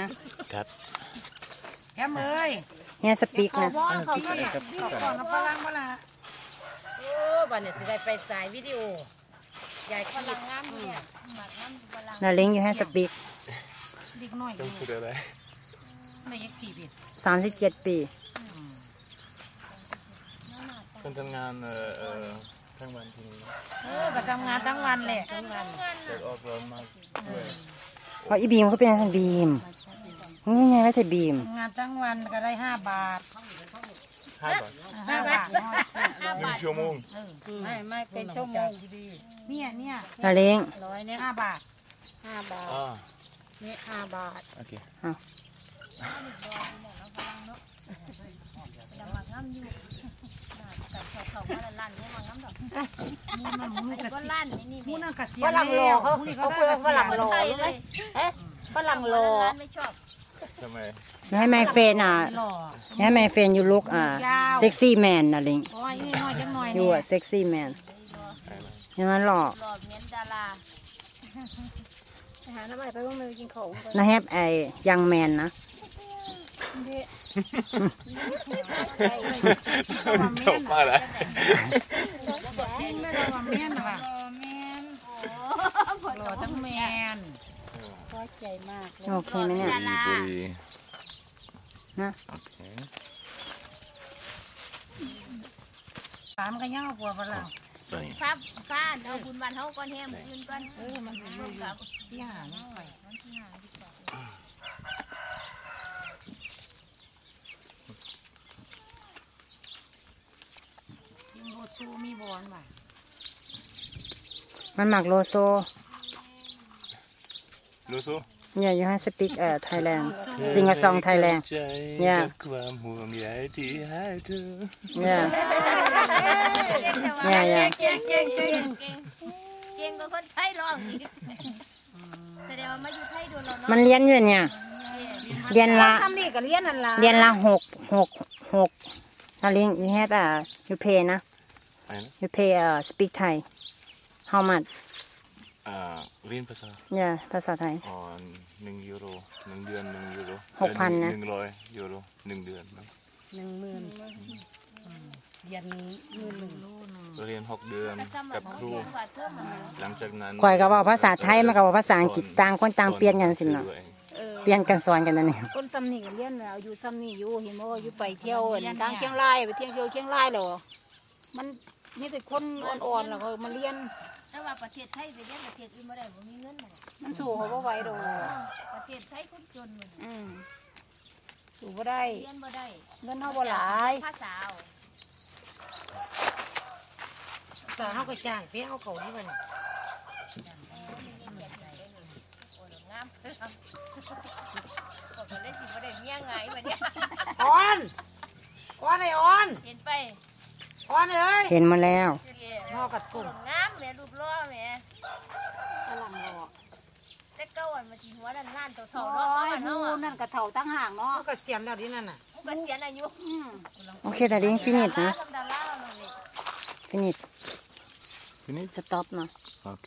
นะครับแอมเอ้ยเฮียสปีกนะว่าเขาก็เนี่ยเขาก่อนเอาพลังมาละโอ้บัดเนี่ยสิได้ไปสายวิดีโอยายคนลังงามเนี่ยนาเล้งอยู่ให้สปีกเด็กน้อยอต้อยู่งพูดอะไรในยักษ์สี่บิดสามสิบเจ็ดปีคนทำงานเอ่อเอ่อทั้งวันที่นี่เออก็ทำงานทั้งวันแหละเปิดออกร้อนมากด้วยเพราะอีบีมเขาเป็นทันบีม นี่ไงไม่ใช่บีม ทำงานทั้งวันก็ได้ห้าบาทห้าบาทห้าบาทหนึ่งชั่วโมงไม่ไม่เป็นชั่วโมงเนี่ยเนี่ยนาเล้ง ร้อยเนี่ยห้าบาทห้าบาทอ่านี่ห้าบาทโอเคมูนั่นมูนั่นกระลั่นมูนั่นกระเสียฝรั่งรอเขามูนี่เขาก็เพื่อได้ฝรั่งรอเลยเอ๊ะฝรั่งรอ ทำไมให้ไมเฟนอะหล่อให้ไมเฟนอยู่ลุกอ่าเซ็กซี่แมนนาเล้งโอ้ยนี่น้อยจังหน่อยอยู่เนี่ยอะเซ็กซี่แมนไปไหมยังนั้นหล่อหลอดเงี้ยดาราหาน้ำใหม่ไปพวกมือกินของนะแฮปไอยังแมนนะจบมาแล้วกินไม่ได้ว่าแม่นหรอหล่อทั้งแมนพ อใจมากเลยโอเคไหมเนี่ยบุรีบุรีนะ โอเคสามก็ยังเอาผัวฝรั่งไปฟ้าฟ้าเอาบุญวันเฮาก่อนแฮมยืนก่อนเออมันสิอยู่อยู่ที่หานี่ไปกินโบชูมีบอนบ่ะมันหมักโลโซ รู้สู้เนี่ยอยู่ให้สปีกเอ่อไทยแลนด์ซิงก a ซองไทยแลนด์ใจเนี่ยกับความห่วงใยที่ให้เธอเนี่ยเก่งเนี่ยเนี่ยเก่งเก่งเก่งเก่งเก่งกว่าคนไทยร้องอีกแสดงว่ามาอยู่ไทยโดนเราเนาะมันเรียนอยู่เนี่ย เรียนละทำนี่ก็เรียนนั่นล่ะเรียนละหกหกหกนาเล้งอยู่ให้อะยูเพนะไปนะ ยูเพเอ่อสปีกไทย how much อ่าเรียนภาษาเนี่ยภาษาไทยอ๋อหนึ่งยูโรหนึ่งเดือนหนึ่งยูโรหกพันนะ หนึ่งร้อยยูโรหนึ่งเดือนนะหนึ่งหมื่นยันหมื่นหนึ่งเรียนหกเดือนกับครูว่าเธอมาหลังจากนั้นข่อยก็เว่าภาษาไทยมันก็เว่าภาษาอังกฤษต่างคนต่างเปลี่ยนกันสิเนาะด้วยเออเปลี่ยนกันสอนกันนั่นเองคนซ้ำนี่ก็เรียนแล้วอยู่ซ้ำนี่อยู่เห็นบ่ว่าอยู่ไปเที่ยวอั่นทางเชียงรายไปเที่ยวเที่ยวเชียงรายเหรอมัน มีแต่คนอ่อนๆแล้วก็มาเรียน แต่ว่าประเทศไทยไปเรียนประเทศอื่นบ่ได้บ่มีเงินบ่มันสู้เขาบ่ไหวดอกประเทศไทยคนจนมันอืมสู้บ่ได้ เรียนบ่ได้เงินเฮาบ่หลายภาษาเอาแต่เขาก็จ้างเปี้ยเอาเขาที่มันโอ้ดอกงามก็ก็เลยสิบ่ได้เมียง่ายบัดเนี้ยออนออนไอออนเห็นไป ออนเอ้ยเห็นมาแล้วพ่อกับกุ้งดอกงามแม่รูปหล่อแม่ฝรั่งรอแต่เก่าอันมาสิหัวด้านล้านเท่าโอ้ๆเนาะยบ้านหมูเฮาอะนั่นก็เฒ่าตั้งห่างเนาะเขาก็เสียมแล้วที่นั่นน่ะเกษียณอายุอืมโอเคแต่เลี้ยงฟินิชนะทำดาราเราเลยฟินิชทีนี้สต็อปเนาะโอเค